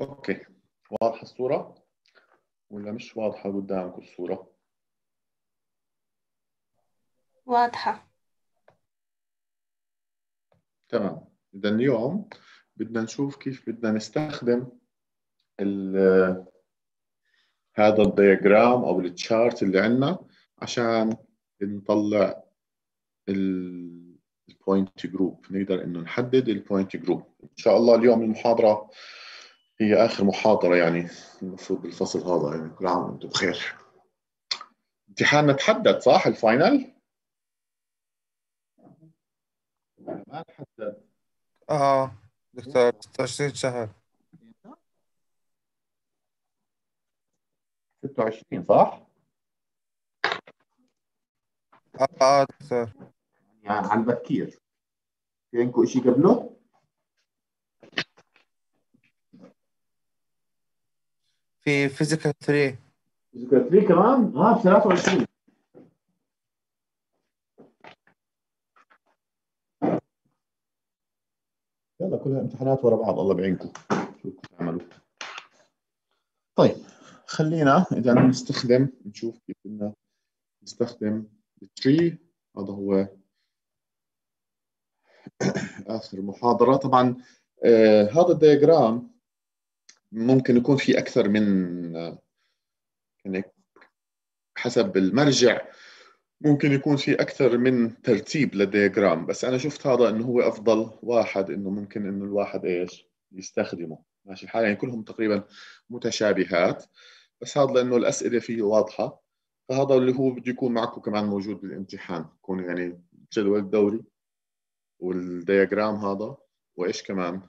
Okay. واضحة الصورة؟ ولا مش واضحة قدامكم الصورة؟ واضحة. تمام. اذا اليوم بدنا نشوف كيف بدنا نستخدم هذا ال diagram أو ال chart اللي عندنا عشان نطلع ال point group نقدر إنه نحدد ال point group إن شاء الله اليوم المحاضرة هي آخر محاضرة يعني المفروض بالفصل هذا يعني كل عام وأنتم بخير. امتحاننا تحدد صح؟ ال final؟ ما تحدد آه دكتور 26 شهر. 26 صح؟ آه آه دكتور. يعني على البكير في عندكم شيء قبله؟ في physical 3 physical 3 كمان؟ آه ب 23 يلا كلها امتحانات ورا بعض. الله بعينكم. شو تعملوا طيب خلينا إذا نستخدم نشوف كيف بدنا نستخدم ال tree هذا هو آخر محاضرة. طبعا آه هذا ال diagram ممكن يكون في أكثر من يعني حسب المرجع ممكن يكون في أكثر من ترتيب لل diagram بس أنا شفت هذا إنه هو أفضل واحد إنه ممكن إنه الواحد إيش؟ يستخدمه. ماشي. الحال يعني كلهم تقريبا متشابهات. بس هذا لأنه الأسئلة فيه واضحة. فهذا اللي هو بده يكون معكم كمان موجود بالامتحان. يكون يعني الجدول الدوري وال diagram هذا وإيش كمان؟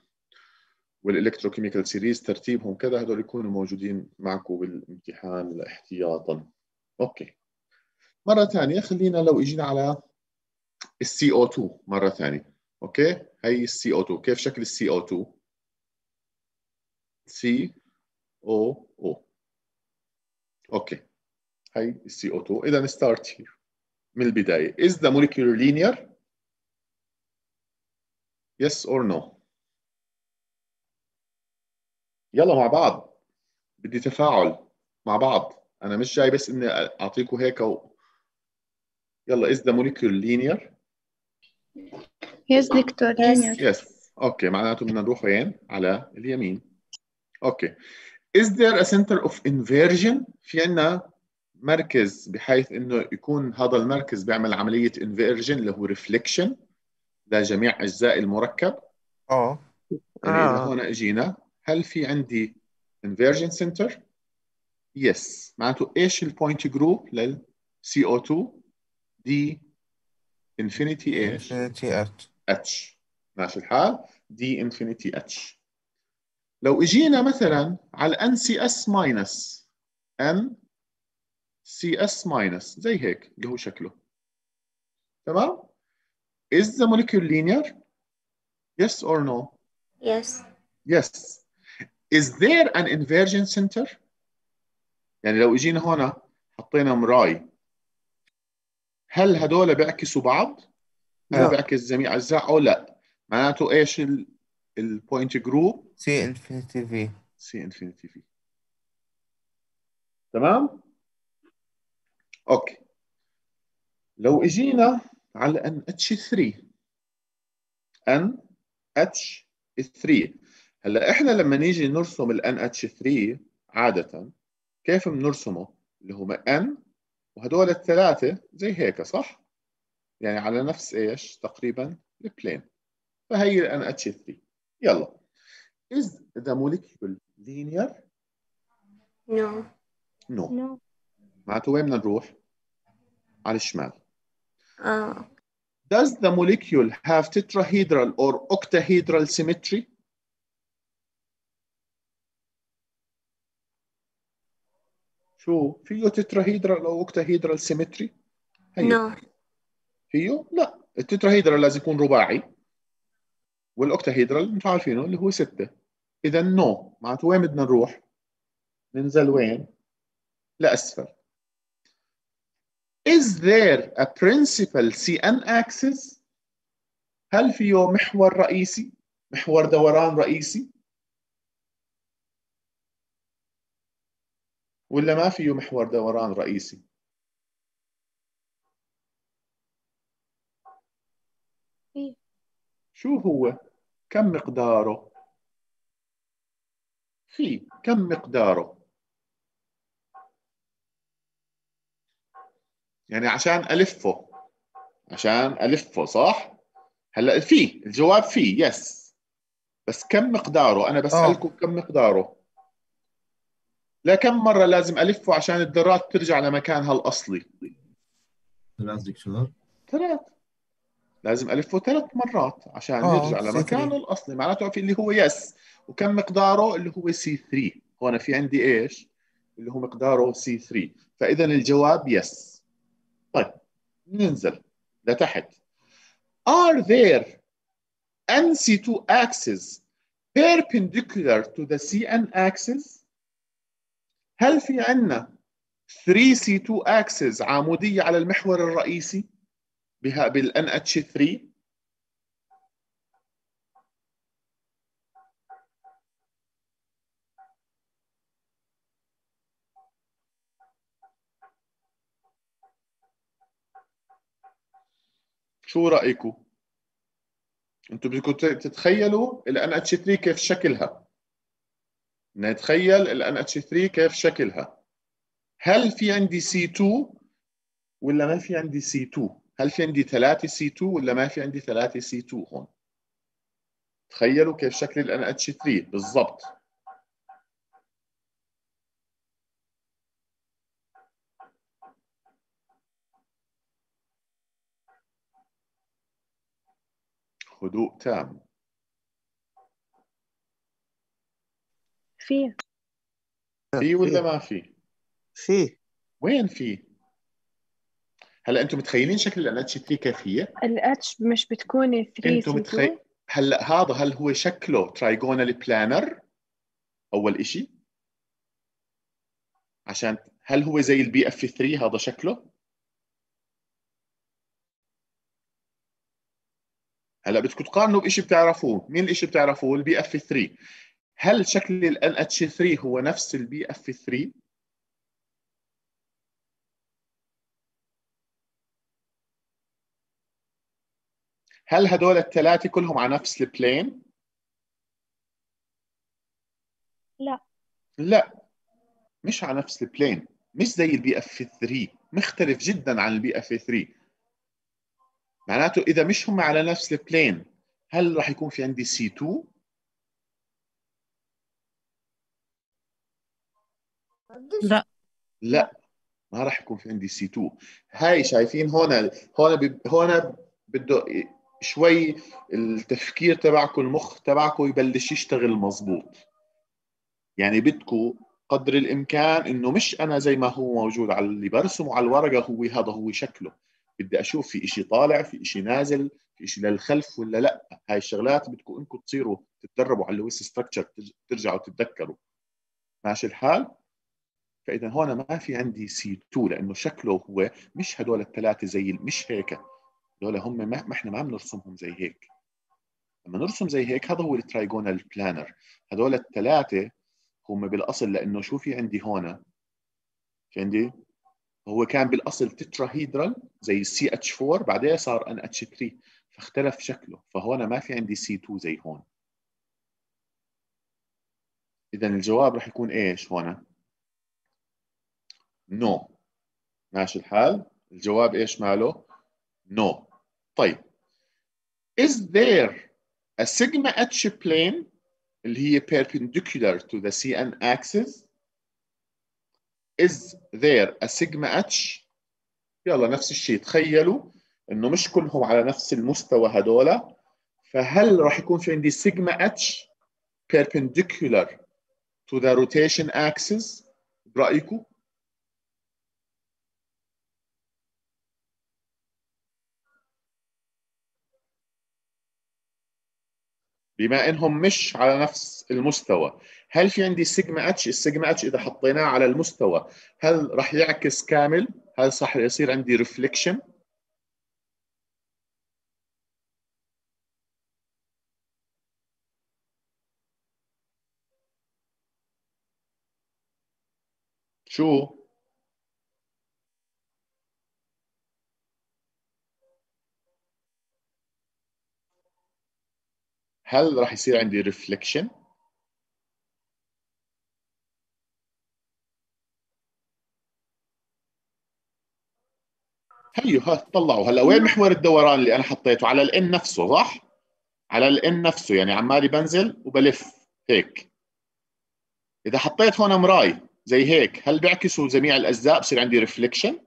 وال electrochemical series ترتيبهم كذا هذول يكونوا موجودين معكم بالامتحان احتياطا. Okay. مرة ثانية خلينا لو اجينا على ال CO 2 مرة ثانية. okay؟ هي ال CO 2 كيف شكل ال CO 2 سي أو أو. أوكي. هي السي أو 2 إذا start here من البداية. Is the molecular linear? Yes or no? يلا مع بعض. بدي تفاعل مع بعض. أنا مش جاي بس إني اعطيكم هيك و... يلا is the molecule linear? Yes دكتور Yes. yes. Okay معناته بدنا نروح وين؟ على اليمين. Okay is there a center of inversion? في عندنا مركز بحيث إنه يكون هذا المركز بيعمل عملية inversion اللي هو reflection لجميع أجزاء المركب. آه. يعني إذا آه. هون إجينا. هل في عندي inversion center؟ Yes معناته إيش ال point group لل CO2 D infinity إيش؟ infinity H H ماشي الحال. D infinity H لو إجينا مثلا على ان سي اس ماينس ان سي اس ماينس زي هيك اللي هو شكله. تمام؟ Is the molecule linear? Yes or no? Yes. Yes. Is there an inversion center? يعني لو اجينا هنا حطينا مراي هل هدول بيعكسوا بعض؟ هل لا. بيعكس جميع أجزاء أو لا؟ معناته إيش ال point group؟ C infinity V C infinity V تمام؟ okay لو اجينا على ان اتش 3 ان اتش 3 هلا إحنا لما نيجي نرسم ال NH3 عادة كيف بنرسمه؟ اللي هم N وهدول الثلاثة زي هيك صح؟ يعني على نفس إيش؟ تقريبا البلين فهي ال NH3 يلا Is the molecule linear? No. No No. معناته وين بدنا نروح؟ على الشمال Uh, Does the molecule have tetrahedral or octahedral symmetry? شو فيه tetrahedral أو octahedral symmetry؟ هي no. فيه؟ لا التتراهيدرال لازم يكون رباعي والاوكتاهيدرال أنتم عارفينه اللي هو ستة إذا نو معناته وين بدنا نروح؟ ننزل وين؟ لأسفل Is there a principal CN axis؟ هل فيه محور رئيسي؟ محور دوران رئيسي؟ ولا ما فيه محور دوران رئيسي؟ فيه. شو هو؟ كم مقداره؟ في كم مقداره؟ يعني عشان ألفه. عشان ألفه صح؟ هلأ في الجواب في yes بس كم مقداره؟ أنا بسألكم كم مقداره. لا كم مرة لازم ألفه عشان الذرات ترجع لمكانها الأصلي ثلاث دكتور ثلاث لازم ألفه ثلاث مرات عشان آه، يرجع C3. لمكانه الأصلي. معناته في اللي هو yes وكم مقداره؟ اللي هو C 3 هون في عندي إيش؟ اللي هو مقداره سي 3 فإذا الجواب يس طيب ننزل لتحت. Are there NC2 axes perpendicular to the CN axis؟ هل في عندنا 3C2 axes عمودية على المحور الرئيسي؟ بها بال NH3 شو رأيكم؟ أنتم بدكم تتخيلوا ال NH3 كيف شكلها؟ نتخيل ال NH3 كيف شكلها. هل في عندي C2 ولا ما في عندي C2 هل في عندي 3 C2 ولا ما في عندي 3 C2 هون؟ تخيلوا كيف شكل ال NH3 بالضبط. هدوء تام. فيه؟ في ولا ما في؟ في. وين في؟ هلا أنتم متخيلين شكل ال NH3 كيف هي ال H مش بتكون 3 أنتم متخيل هلا هذا هل هو شكله trigonal planar أول إشي. عشان هل هو زي ال BF 3 هذا شكله؟ هلا بدكم تقارنوا بشيء بتعرفوه. مين الشيء بتعرفوه؟ ال BF 3 هل شكل ال NH 3 هو نفس ال BF 3 هل هدول الثلاثه كلهم على نفس ال plane لا. لا. مش على نفس ال plane مش زي ال BF 3 مختلف جدا عن ال BF 3 معناته إذا مش هم على نفس ال plane هل راح يكون في عندي C 2 لا. لا. ما راح يكون في عندي C 2 هاي شايفين هون هون ب... هون بده شوي التفكير تبعكم المخ تبعكم يبلش يشتغل مزبوط. يعني بدكم قدر الإمكان إنه مش أنا زي ما هو موجود على اللي برسمه على الورقة هو هذا هو شكله. بدي أشوف في شيء طالع في شيء نازل في شيء للخلف ولا لا. هاي الشغلات بدكم انكم تصيروا تتدربوا على ال Lewis structure ترجعوا تتذكروا. ماشي الحال؟ فإذا هون ما في عندي C 2 لأنه شكله هو مش هدول الثلاثة زي مش هيك. هدول هم ما, إحنا ما بنرسمهم زي هيك. لما نرسم زي هيك هذا هو ال trigonal planar هدول الثلاثة هم بالأصل لأنه شو في عندي هون؟ في عندي؟ هو كان بالأصل tetrahedral زي ال CH 4 بعدين صار NH 3 فاختلف شكله. فهون ما في عندي C 2 زي هون. اذا الجواب راح يكون إيش هون؟ no. no. ماشي الحال؟ الجواب إيش ماله؟ no. no. طيب. Is there a sigma h plane اللي هي perpendicular to the CN axis? Is there a sigma h? يلا نفس الشيء. تخيلوا إنه مش كلهم على نفس المستوى هذولا فهل راح يكون في عندي sigma h perpendicular to the rotation axis برأيكم؟ بما إنهم مش على نفس المستوى. هل في عندي سيجما اتش السيجما اتش إذا حطيناه على المستوى هل راح يعكس كامل؟ هل صح يصير عندي reflection شو؟ هل راح يصير عندي reflection هيو ها طلعوا. هلا وين محور الدوران اللي أنا حطيته؟ على ال N نفسه صح؟ على ال N نفسه يعني عمالي بنزل وبلف هيك. إذا حطيت هون مراي زي هيك هل بيعكسوا جميع الأجزاء؟ بصير عندي reflection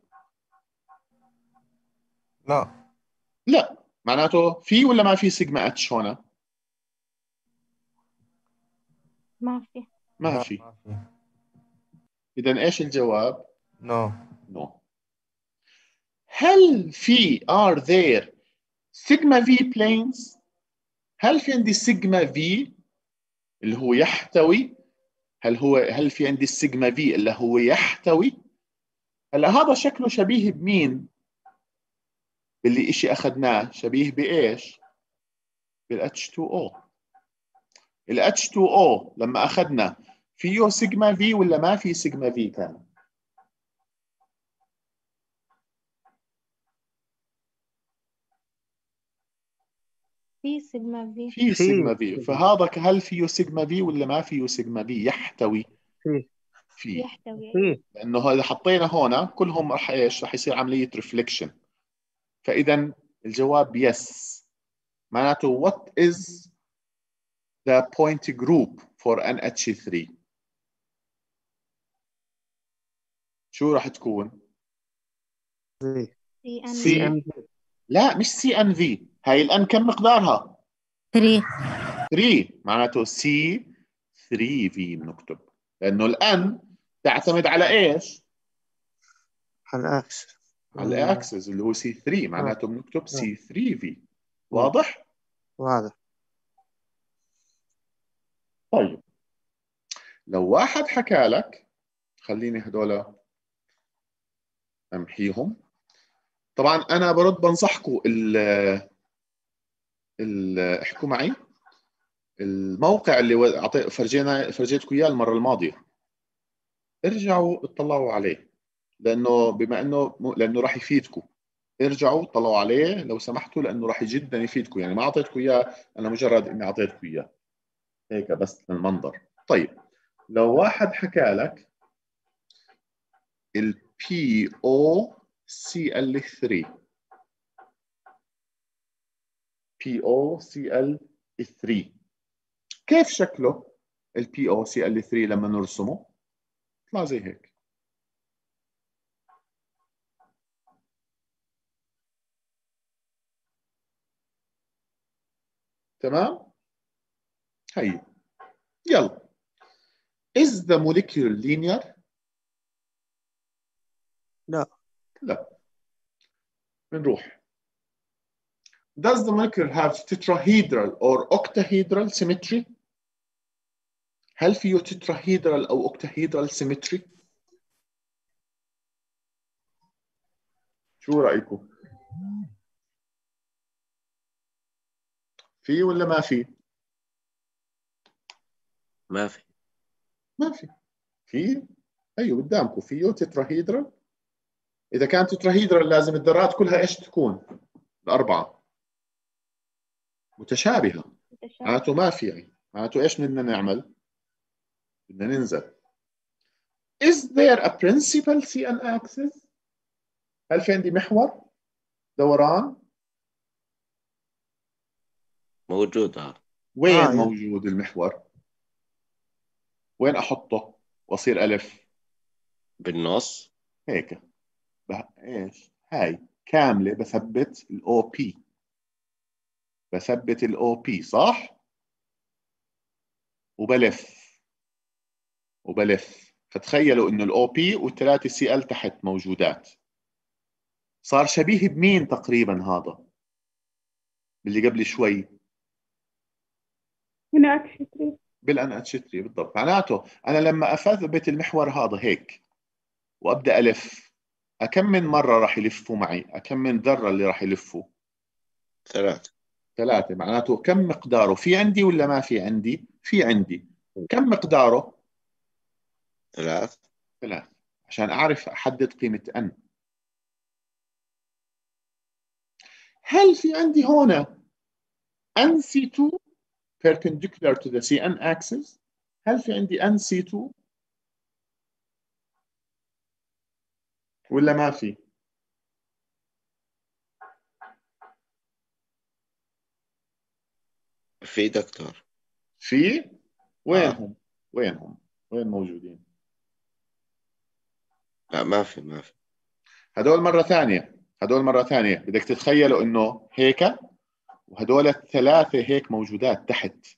لا. لا. معناته في ولا ما في سيجما اتش هون؟ ما في ما في ما في إذا إيش الجواب؟ no. no. هل في are there sigma v planes هل في عندي sigma v اللي هو يحتوي؟ هل هو هل في عندي ال sigma V اللي هو يحتوي؟ هلا هذا شكله شبيه بمين؟ باللي إشي أخذناه. شبيه بإيش؟ بال H2O ال H2O لما أخذنا فيه سيجما في ولا ما في سيجما في كان؟ في سيجما في في. سيجما في فهذا هل فيه سيجما في ولا ما فيه سيجما في يحتوي. في. فيه يحتوي. في. لأنه إذا حطينا هون كلهم راح إيش؟ راح يصير عملية reflection فإذا الجواب yes معناته what is the point group for NH3 شو راح تكون؟ في C N M لا مش C N V هاي الآن كم مقدارها؟ 3 3 معناته C 3 V بنكتب. لأنه الآن تعتمد على إيش؟ على ال axis. على ال axis اللي هو C 3 معناته بنكتب C 3 V واضح؟ واضح. طيب. لو واحد حكى لك خليني هدول أمحيهم. طبعا أنا برد بنصحكم ال احكوا معي. الموقع اللي أعطي- فرجينا فرجيتكم إياه المرة الماضية. ارجعوا اطلعوا عليه. لأنه بما إنه لأنه راح يفيدكم. ارجعوا اطلعوا عليه لو سمحتوا لأنه راح جدا يفيدكم. يعني ما أعطيتكم إياه أنا مجرد إني أعطيتكم إياه. هيك بس للمنظر. طيب لو واحد حكى لك ال POCl3 POCl3 كيف شكله ال POCl3 لما نرسمه؟ يطلع زي هيك. تمام؟ هي يلا is the molecule linear لا. لا بنروح does the molecule have tetrahedral or octahedral symmetry هل فيه tetrahedral أو octahedral symmetry شو رايكم في ولا ما في ما في. ما في. في؟ أيوه قدامكم. فيه تتراهيدرال إذا كانت تتراهيدرال لازم الذرات كلها إيش تكون؟ الأربعة. متشابهة. معناته ما في يعني. معناته إيش بدنا نعمل؟ بدنا ننزل. Is there a principal CN axis هل في عندي محور؟ دوران؟ موجود هذا وين آه،. موجود المحور؟ وين أحطه؟ وأصير ألف. بالنص. هيك. به... إيش؟ هاي كاملة. بثبت ال O P بثبت ال O P صح؟ وبلف. وبلف. فتخيلوا إنه ال O P والثلاثة Cl تحت موجودات. صار شبيه بمين تقريبا هذا؟ باللي قبل شوي. هنا اكشتري بالأن اتش 3 بالضبط. معناته أنا لما اثبت المحور هذا هيك وأبدأ ألف كم من مرة راح يلفوا معي؟ كم من ذرة اللي راح يلفوا؟ ثلاثة. ثلاثة. معناته كم مقداره؟ في عندي ولا ما في عندي؟ في عندي. كم مقداره؟ ثلاث. ثلاث. عشان أعرف أحدد قيمة n هل في عندي هنا nc2 perpendicular to the cn axis. هل في عندي nc2 ولا ما في؟ في دكتور. في؟ وينهم وينهم وين موجودين؟ لا ما في ما في. هدول مرة ثانية. هدول مرة ثانية. بدك تتخيلوا إنه هيك؟ وهدول الثلاثة هيك موجودات تحت.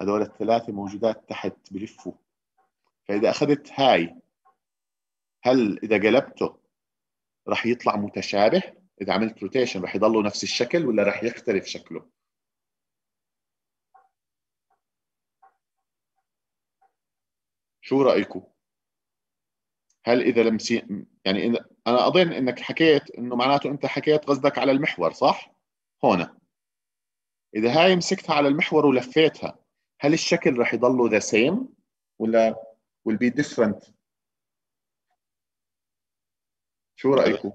هدول الثلاثة موجودات تحت بلفوا. فإذا أخذت هاي هل إذا قلبته راح يطلع متشابه؟ إذا عملت rotation راح يضلوا نفس الشكل ولا راح يختلف شكله؟ شو رأيكم هل إذا لم سي... يعني إن... أنا أظن إنك حكيت إنه معناته أنت حكيت قصدك على المحور صح؟ هنا إذا هاي مسكتها على المحور ولفيتها هل الشكل راح يضله the same ولا will be different شو رأيكم؟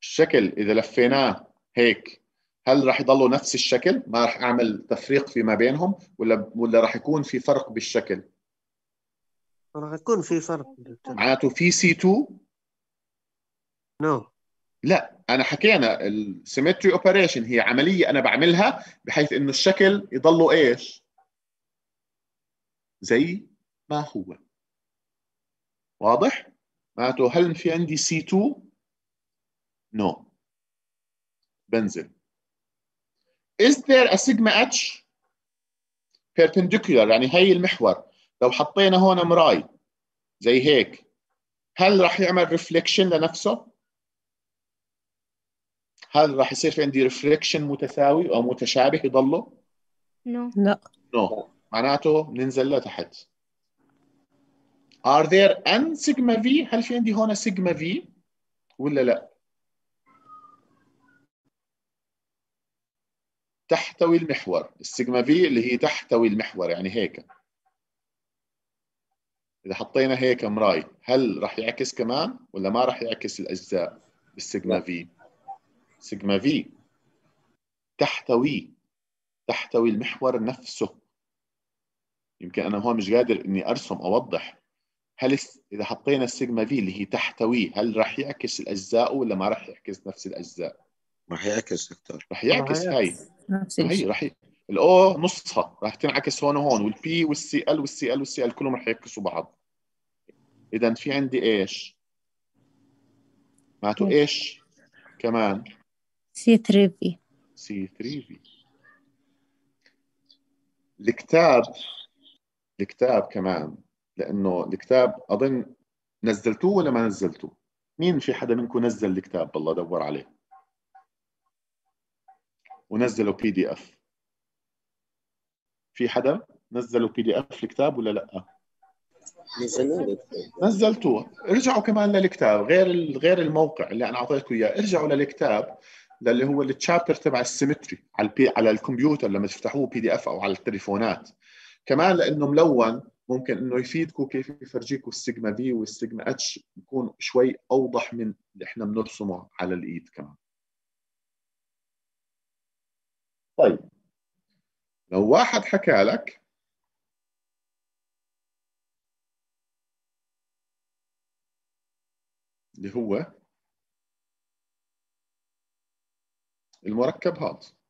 الشكل إذا لفيناه هيك هل راح يضلوا نفس الشكل؟ ما راح أعمل تفريق فيما بينهم ولا ولا راح يكون في فرق بالشكل؟ راح يكون في فرق معناته في C2 no لا أنا حكينا ال symmetry operation هي عملية أنا بعملها بحيث إنه الشكل يضله إيش؟ زي ما هو. واضح؟ معناته هل في عندي C2 no بنزل. Is there a sigma h? Perpendicular يعني هي المحور. لو حطينا هون مراي زي هيك. هل راح يعمل reflection لنفسه؟ هل راح يصير في عندي reflection متساوي أو متشابه يضله؟ نو لا. نو معناته بننزل لتحت Are there n sigma v؟ هل في عندي هون sigma v ولا لا؟ تحتوي المحور. السيجما في اللي هي تحتوي المحور يعني هيك. إذا حطينا هيك مراي هل راح يعكس كمان ولا ما راح يعكس الأجزاء بالسيجما في؟ sigma v تحتوي تحتوي المحور نفسه. يمكن أنا هون مش قادر إني أرسم أوضح. هل إذا حطينا ال sigma v اللي هي تحتوي هل راح يعكس الأجزاء ولا ما راح يعكس نفس الأجزاء؟ راح يعكس دكتور. راح يعكس هاي نفس الشيء. راح ي... ال O نصها. راح تنعكس هون وهون وال P وال Cl وال Cl وال Cl كلهم راح يعكسوا بعض. إذا في عندي إيش؟ معناته إيش؟ كمان؟ سي 3 في سي 3 في الكتاب الكتاب كمان لأنه الكتاب أظن نزلتوه ولا ما نزلتوه؟ مين في حدا منكم نزل الكتاب؟ بالله دور عليه. ونزلوا PDF في حدا نزلوا PDF الكتاب ولا لا؟ نزلتوه. ارجعوا كمان للكتاب غير غير الموقع اللي أنا اعطيتكم إياه. ارجعوا للكتاب للي هو ال chapter تبع ال symmetry على ال P على الكمبيوتر لما تفتحوه PDF أو على التليفونات. كمان لأنه ملون ممكن إنه يفيدكم كيف يفرجيكم ال sigma v وال sigma h يكون شوي أوضح من اللي إحنا بنرسمه على الإيد كمان. طيب. لو واحد حكى لك اللي هو المركب هذا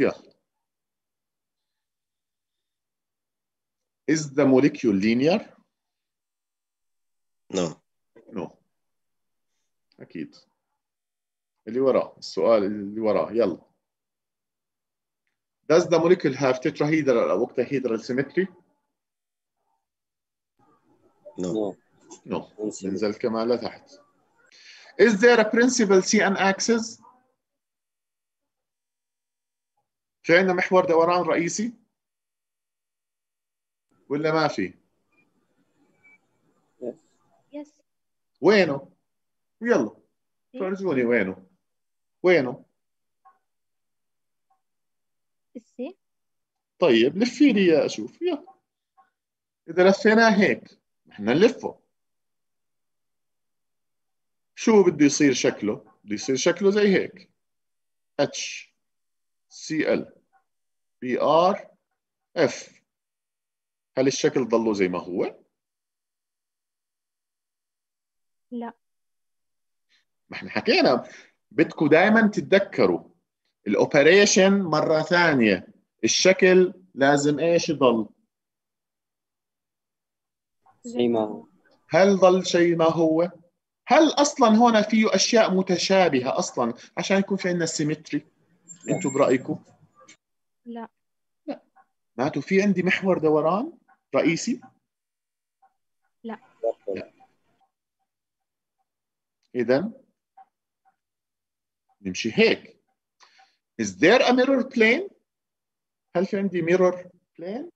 يلا Is the molecule linear? نو No. أكيد. اللي وراه السؤال اللي وراه يلا. Does the molecule have tetrahedral أو octahedral symmetry? نو No. ننزل كمان لتحت. Is there a principal CN axis? في عندنا محور دوران رئيسي؟ ولا ما في؟ يس وينه؟ يلا. فرجوني وينه؟ وينه؟ السي طيب لفي لي اياه أشوف. يلا. إذا لفيناه هيك إحنا نلفه. شو بده يصير شكله؟ بده يصير شكله زي هيك. H. Cl Br F هل الشكل ضله زي ما هو؟ لا. ما إحنا حكينا. بدكم دائما تتذكروا. ال operation مرة ثانية. الشكل لازم إيش يضل زي ما هو. هل ضل شيء ما هو؟ هل أصلا هون فيه أشياء متشابهة أصلا؟ عشان يكون في عندنا سيمتري أنتم برأيكم؟ لا. معناته في عندي محور دوران رئيسي؟ اذا نمشي هيك. Is there a mirror plane? هل في عندي mirror plane?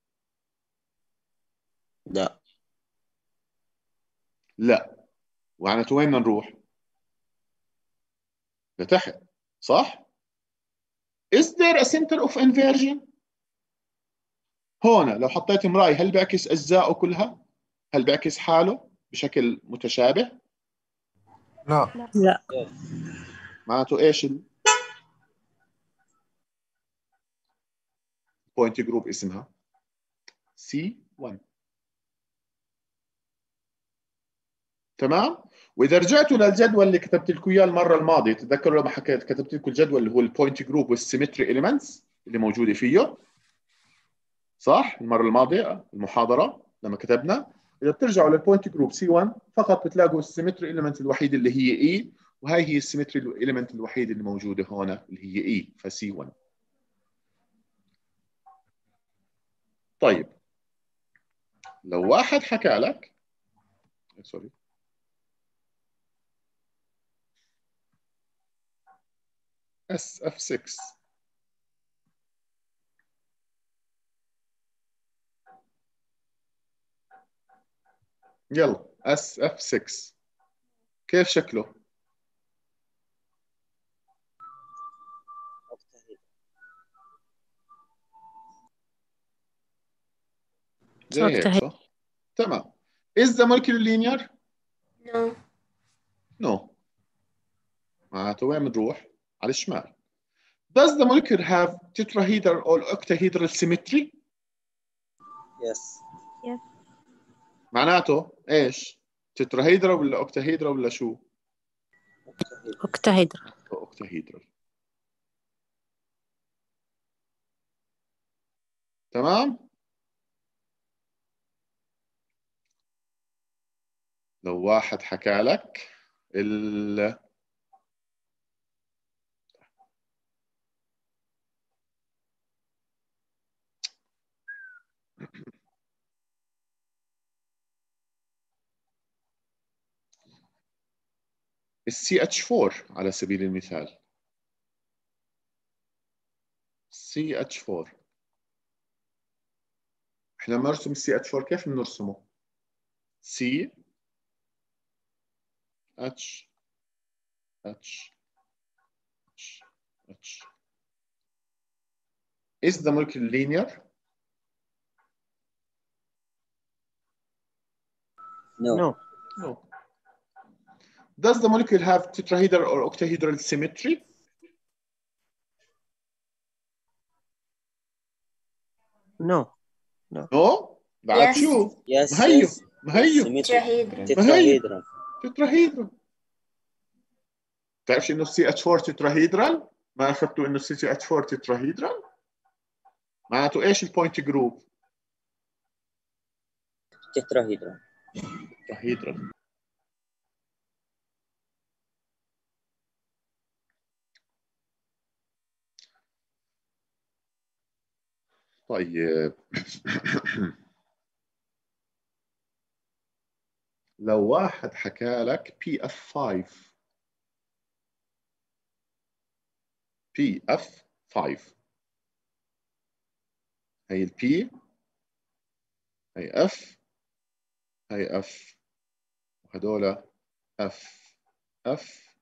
لا. لا. معناته وين بدنا نروح؟ لتحت صح؟ Is there a center of inversion? هون لو حطيت مراي هل بيعكس اجزائه كلها؟ هل بيعكس حاله بشكل متشابه؟ لا. لا. معناته إيش ال point group اسمها؟ C1 تمام؟ وإذا رجعتوا للجدول اللي كتبت لكم إياه المرة الماضية تتذكروا لما حكيت كتبت لكم الجدول اللي هو ال point group وال symmetry elements اللي موجودة فيه؟ صح؟ المرة الماضية المحاضرة لما كتبنا. إذا بترجعوا لل point group C1 فقط بتلاقوا ال symmetry element الوحيد اللي هي E وهي هي ال symmetry element الوحيد اللي موجودة هون اللي هي E ف C1 طيب. لو واحد حكى لك سوري اس اف 6 يلا اس اف 6 كيف شكله؟ زي هيك. صح؟ تمام is the molecular linear؟ No. No معناته وين بنروح؟ على الشمال Does the molecule have tetrahedral or octahedral symmetry؟ yes معناته إيش؟ tetrahedral ولا octahedral ولا شو؟ octahedral octahedral تمام؟ لو واحد حكى لك ال السي اتش 4 على سبيل المثال سي اتش 4 إحنا لما نرسم السي اتش 4 كيف بنرسمه؟ سي اتش اتش اتش Is the molecule linear? نو نو No. Does the molecule have tetrahedral or octahedral symmetry? no No. بعد Yes. شو؟ yes مهيو مهيو Tetrahedron. tetrahedra tetrahedral تعرفش انه ال CH4 tetrahedral؟ ما اخذتوا إنه ال CH4 tetrahedral؟ معناته إيش ال point group؟ tetrahedra tetrahedral طيب. لو واحد حكى لك بي اف 5 بي اف 5 هي ال P هي F هي F وهدول F F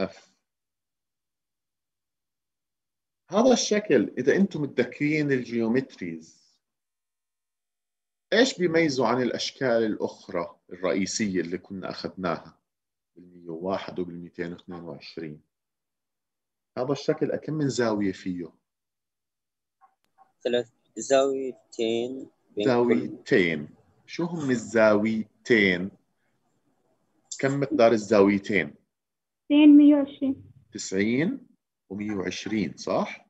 F هذا الشكل إذا أنتم متذكرين الجيومتريز إيش بيميزوا عن الأشكال الأخرى الرئيسية اللي كنا أخذناها بال 101 وبال 222 هذا الشكل كم من زاوية فيه؟ ثلاث زاويتين زاويتين. شو هم الزاويتين؟ كم مقدار الزاويتين؟ 2 120 90 و120 صح؟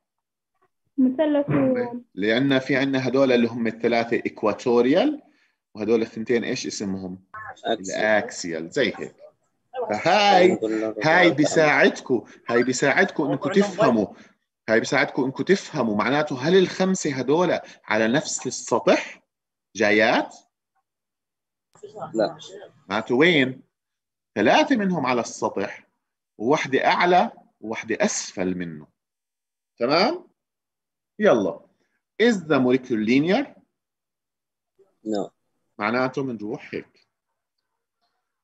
مثلث و لأن في عندنا هدول اللي هم الثلاثة equatorial وهدول الثنتين إيش اسمهم. ال axial زي هيك. فهاي هاي بيساعدكم هاي بيساعدكم إنكم تفهموا. هاي بيساعدكم إنكم تفهموا معناته هل الخمسة هدول على نفس السطح جايات؟ لا. معناته وين؟ ثلاثة منهم على السطح وواحده أعلى وواحده اسفل منه تمام يلا is the molecule linear no معناته بنروح هيك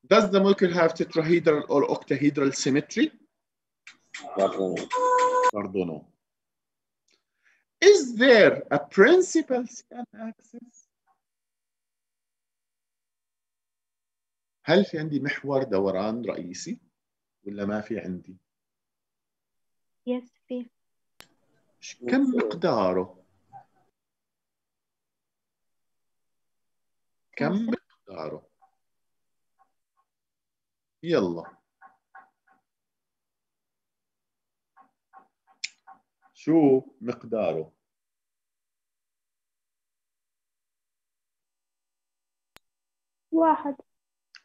does the molecule have tetrahedral or octahedral symmetry برضو no. no. Is there a principal scan axis? هل في عندي محور دوران رئيسي ولا ما في عندي؟ يس في كم مقداره؟ كم. مقداره؟ يلا شو مقداره؟ واحد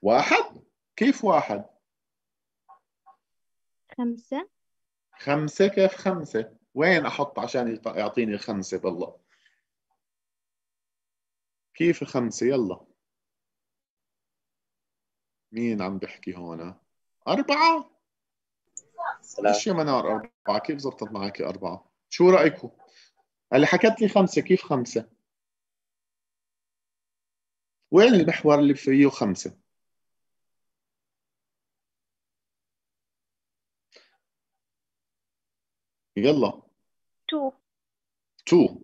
واحد؟ كيف واحد؟ خمسة خمسة كيف خمسة؟ وين أحط عشان يعطيني الخمسة بالله؟ كيف خمسة؟ يلا مين عم بحكي هون؟ أربعة؟ إيش يا منار أربعة؟ كيف زبطت معك أربعة؟ شو رأيكم؟ اللي حكت لي خمسة كيف خمسة؟ وين المحور اللي فيه خمسة؟ يلا. تو. 2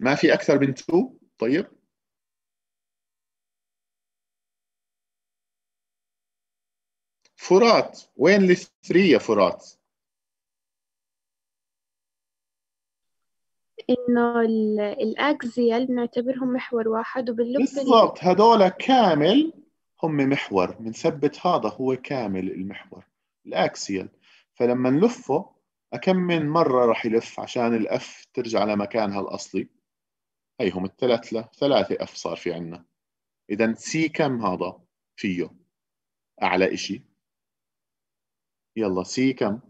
ما في أكثر من 2 طيب. فرات. وين الثري يا فرات؟ إنه ال- axial بنعتبرهم محور واحد وبنلف بالضبط. هذول كامل. هم محور بنثبت هذا هو كامل المحور ال axial. فلما نلفه كم من مرة راح يلف عشان ال F ترجع لمكانها الأصلي؟ هيهم الثلاث ثلاثة F صار في عنا. إذا C كم هذا؟ فيه. أعلى إشي. يلا C كم؟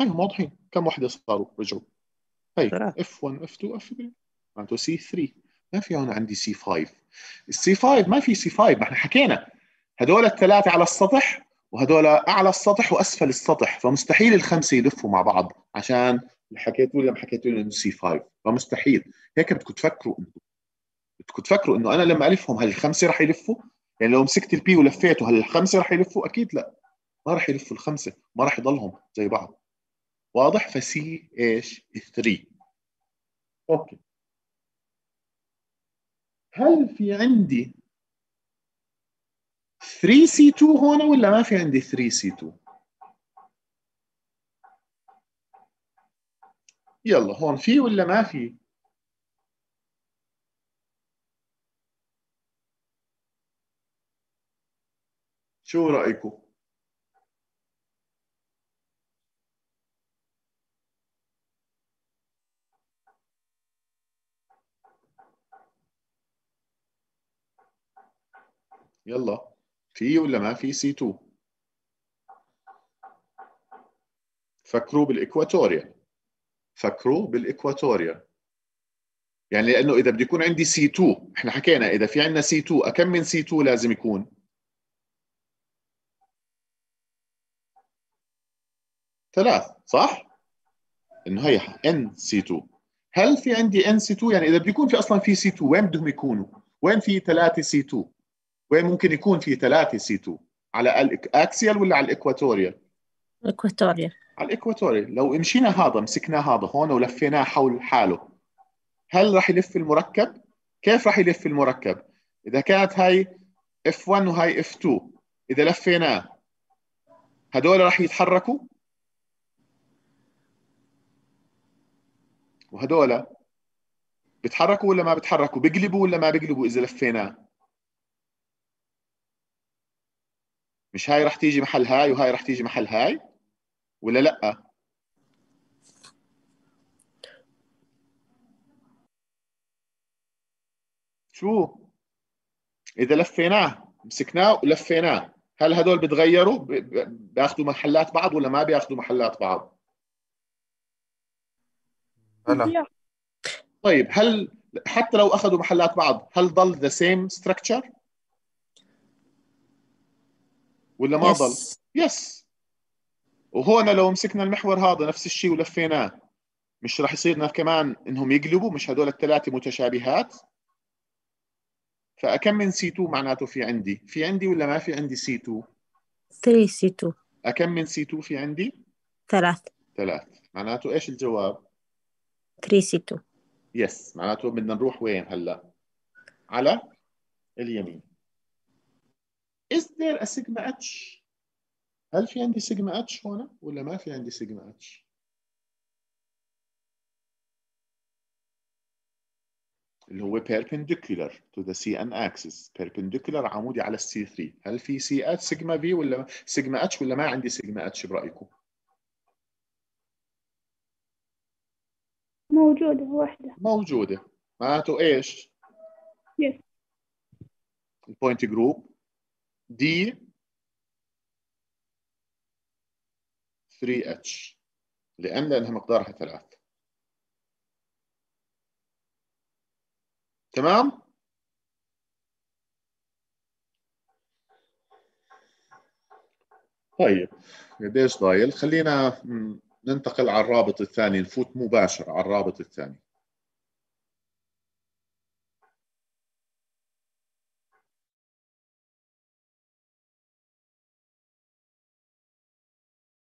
هيهم واضحين. كم وحدة صاروا؟ رجعوا. هي. F 1 F 2 F 3 معناته C 3 ما في هون عندي سي 5 السي 5 ما في سي 5 ما إحنا حكينا. هدول الثلاثة على السطح وهدول أعلى السطح وأسفل السطح. فمستحيل الخمسة يلفوا مع بعض عشان حكيتوا لما حكيتوا لي إنه C 5 فمستحيل. هيك بدكم تفكروا أنتم بدكم تفكروا إنه أنا لما ألفهم هل الخمسة رح يلفوا؟ يعني لو مسكت ال P ولفيته هل الخمسة رح يلفوا؟ أكيد لا. ما رح يلفوا الخمسة. ما رح يضلهم زي بعض. واضح؟ ف C إيش؟ 3 أوكي. هل في عندي 3 C 2 هون ولا ما في عندي 3 C 2 يلا هون في ولا ما في؟ شو رأيكم؟ يلا. في ولا ما في C 2 فكروا بال equatorial. فكروا بال equatorial. يعني لأنه إذا بده يكون عندي C 2 إحنا حكينا إذا في عندنا C 2 كم من C 2 لازم يكون؟ ثلاث صح؟ إنه هي n C 2 هل في عندي n C 2 يعني إذا بده يكون في أصلا في C 2 وين بدهم يكونوا؟ وين في 3 C 2 وين ممكن يكون في 3 C 2 على ال axial ولا على ال equatorial؟ equatorial على ال equatorial لو مشينا هذا مسكنا هذا هون ولفيناه حول حاله هل راح يلف المركب؟ كيف راح يلف المركب؟ إذا كانت هاي F1 وهاي F2 إذا لفيناه هدول راح يتحركوا وهدول بيتحركوا ولا ما بيتحركوا بيقلبوا ولا ما بيقلبوا إذا لفيناه مش هاي راح تيجي محل هاي وهاي راح تيجي محل هاي؟ ولا لأ؟ شو؟ إذا لفيناه مسكناه ولفيناه. هل هدول بتغيروا؟ ب- ب- بياخذوا محلات بعض ولا ما بياخذوا محلات بعض؟ بلى طيب هل حتى لو أخذوا محلات بعض هل ضل the same structure ولا ما ضل؟ yes yes وهون لو مسكنا المحور هذا نفس الشيء ولفيناه مش راح يصيرنا كمان إنهم يقلبوا؟ مش هدول الثلاثه متشابهات؟ فأكم من C 2 معناته في عندي؟ في عندي ولا ما في عندي C 2 3 C 2 أكم من C 2 في عندي؟ ثلاث. ثلاث. معناته إيش الجواب؟ 3 C 2 yes معناته بدنا نروح وين هلا؟ على اليمين. Is there a sigma h? هل في عندي سيجما اتش هون ولا ما في عندي سيجما اتش اللي هو perpendicular to the Cn axis. Perpendicular عمودي على ال C 3 هل في سي اتش سيجما في ولا سيجما اتش ولا ما عندي سيجما اتش برأيكم؟ موجودة واحدة. موجودة. معناته إيش؟ Yes. ال point group D 3 h لأن لأنها مقدارها ثلاث. تمام؟ طيب قديش ضايل؟ خلينا ننتقل على الرابط الثاني نفوت مباشرة على الرابط الثاني.